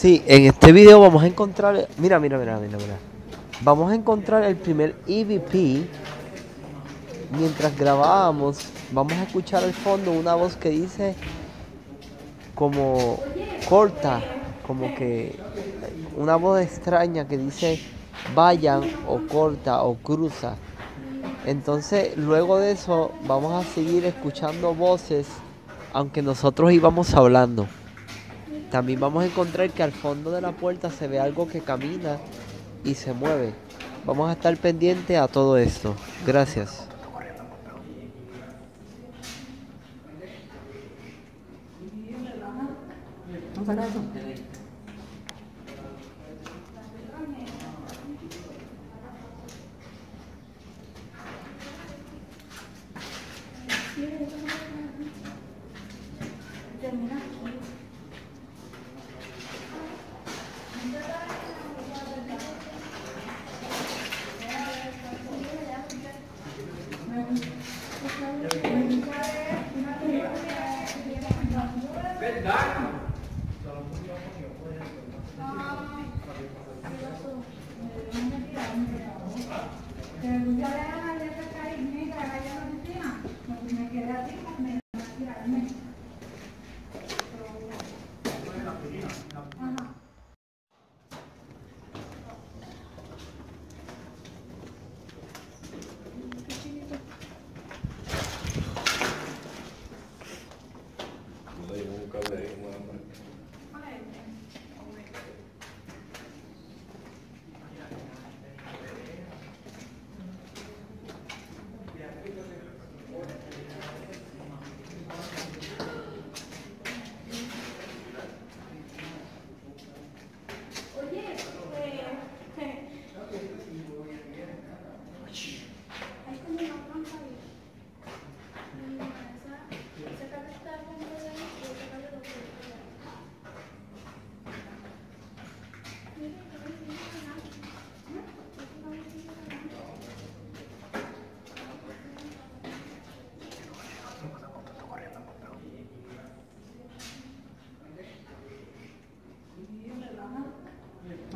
Sí, en este video vamos a encontrar, mira, mira, mira, mira, mira. Vamos a encontrar el primer EVP. Mientras grabábamos, vamos a escuchar al fondo una voz que dice como corta, como que una voz extraña que dice vayan o corta o cruza. Entonces, luego de eso, vamos a seguir escuchando voces, aunque nosotros íbamos hablando. También vamos a encontrar que al fondo de la puerta se ve algo que camina y se mueve. Vamos a estar pendientes a todo esto. Gracias. realidade, mano.